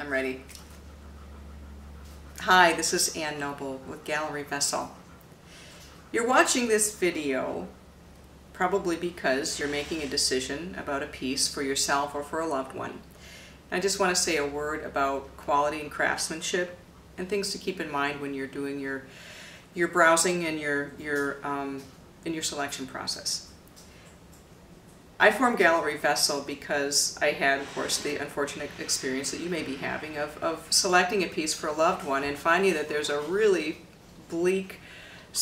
I'm ready. Hi, this is Anne Noble with Gallery Vessel. You're watching this video probably because you're making a decision about a piece for yourself or for a loved one. I just want to say a word about quality and craftsmanship and things to keep in mind when you're doing your your browsing and your your um, in your selection process. I formed Gallery Vessel because I had, of course, the unfortunate experience that you may be having of, of selecting a piece for a loved one and finding that there's a really bleak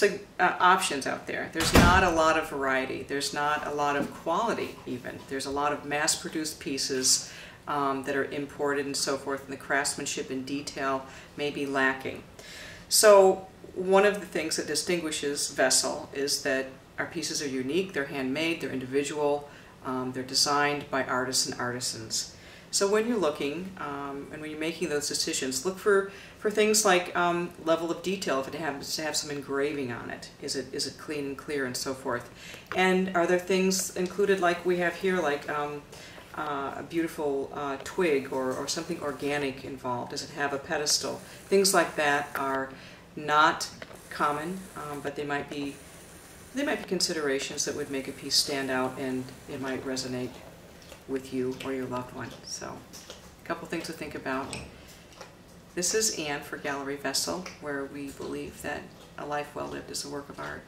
uh, options out there. There's not a lot of variety. There's not a lot of quality even. There's a lot of mass-produced pieces um, that are imported and so forth, and the craftsmanship and detail may be lacking. So one of the things that distinguishes Vessel is that our pieces are unique, they're handmade, they're individual, um, they're designed by artists and artisans. So when you're looking um, and when you're making those decisions, look for, for things like um, level of detail, if it happens to have some engraving on it. Is it is it clean and clear and so forth? And are there things included like we have here, like um, uh, a beautiful uh, twig or, or something organic involved? Does it have a pedestal? Things like that are not common, um, but they might be they might be considerations that would make a piece stand out and it might resonate with you or your loved one. So a couple things to think about. This is Anne for Gallery Vessel, where we believe that a life well lived is a work of art.